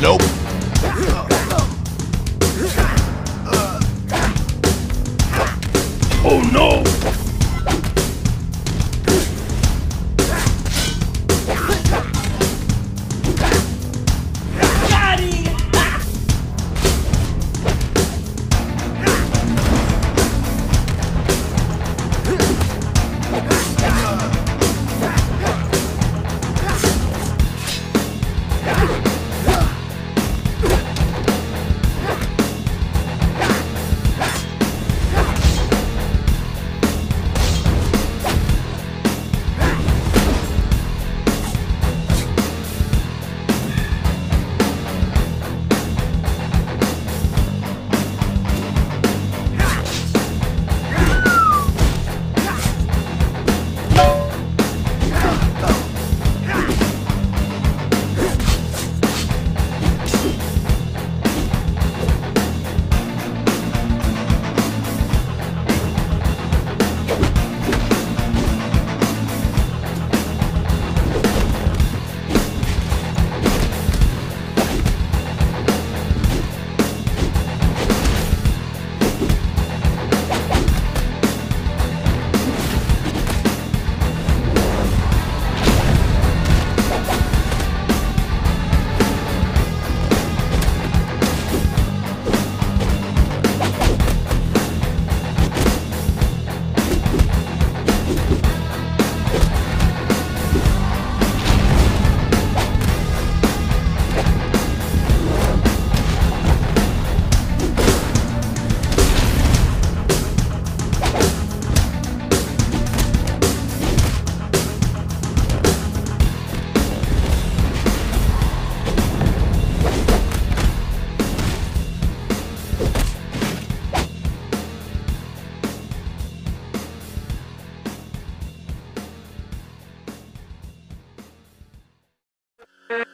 Nope. Oh no! With